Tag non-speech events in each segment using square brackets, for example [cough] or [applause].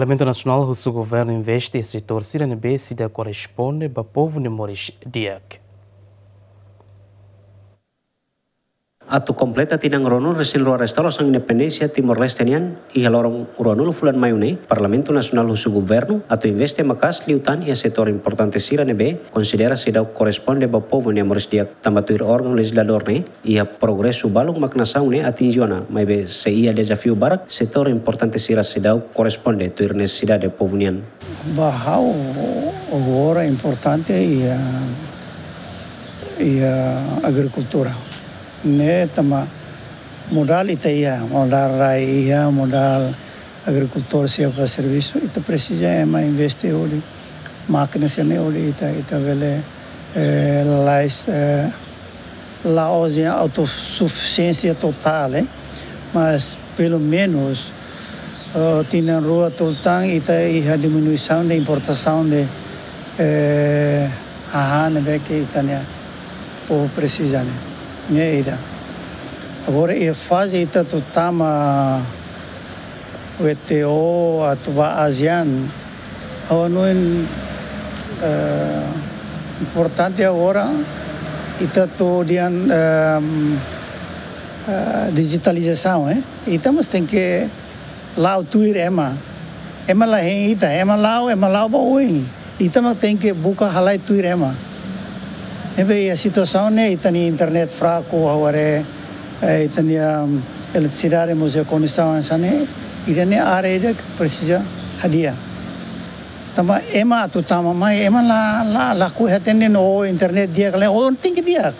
Parlamento Nacional, o governo investe em setor Siranebe se corresponde ao povo de Moris Diak. Atu completa tinang ronul resil luar restauração independência Timor-Leste nian. E lorong ronul fulan mayune Parlamento Nacional husu governo atu investe makas liutan e setor importante sira nebe. Considera se dau corresponde ao povo ne Moris Diak. Tambatuir órgão legislador ne e a progresso balong maknasaun ne atingiona mas be se ia desafio barak setor importante sira se dau corresponde tuir necessidade do povo nian. Bahau agora importante e a, e a agricultura ne tama modal ita ia modal rai ia modal agricultor siapa serviço ita precisa é mais investir oli máquinas ne oli ita ita vele eh, lais eh, la hoje autossuficiência total eh? mas pelo menos uh, tinha rua tultang ita ia diminuição da importação de eh, a ne que ita ne o precisa ne Ngeira. Agora e faz ita tu tama WTO atau ASEAN. Awan nuin uh, importante agora ita tu dian um, uh, digitalização, eh? Ita mas tem que lá tuir ema. Ema lá ita, ema lá, ema lá ba oi. Ita mas tem que buka halai tuir ema. Ebe a situação né, itani internet fraco, agora é itani um, eletricidade, museu condição essa né, irene área que precisa hadia. Tama ema tu tama mai ema la la la ku hatene no internet dia kale on tem que dia.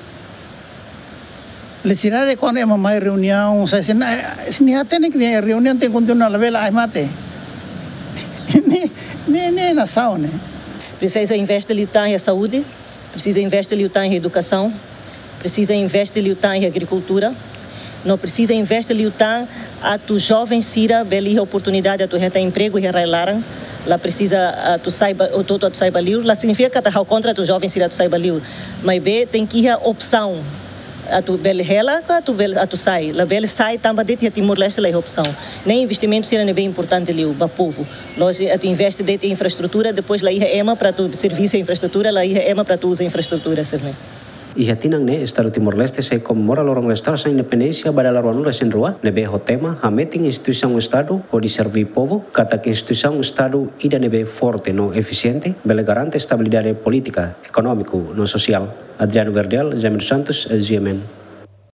Eletricidade quando ema mai reunião, sai sena sini hatene que reunião tem continua la vela ai mate. [laughs] Ne ne ne na sauna. Precisa investir em saúde, precisa investir em educação, precisa investir em agricultura, não precisa investir a tu jovem sira beli oportunidade a tu reta emprego e railaram lá precisa a tu saiba o todo tu saiba liu. Lá significa que tá contra tu jovem sira tu saiba liu. Mas b tem que ir opção a tu bel hela a tu bel a tu sai. La bel sai tamba de Timor Leste lá opção. Nem investimento é bem importante liu para povo. Nós a tu investe de infraestrutura depois lá ia ema para tu serviço e infraestrutura lá ia ema para tu usa infraestrutura serve Ihatinang ne Estado Timor Leste se conmemora lorong restaurar sa independencia pada laruan ula senrua nebe ho tema hameting institusang Estado o diservi povo kata que institusang Estado ida nebe forte no eficiente bele garante estabilidade política, económico no social. Adriano Verdel, Jamir Santos, GMN.